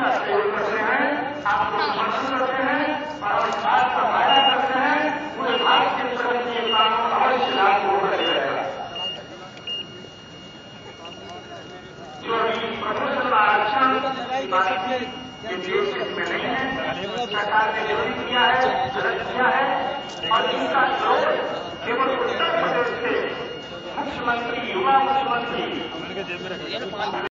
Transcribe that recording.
अपना स्टोर करते हैं आपको समर्थन करते हैं और इस बात का वायदा करते हैं पूरे भारत के अंदर ये कानून अवश्य लागू होकर रहेगा जो अभी प्रोफेशनल आरक्षण के बीओसी में नहीं है सरकार ने ज़रूरी किया है रद्द किया है और इसका विरोध केवल उत्तर प्रदेश से मुख्यमंत्री युवा मुख्यमंत्री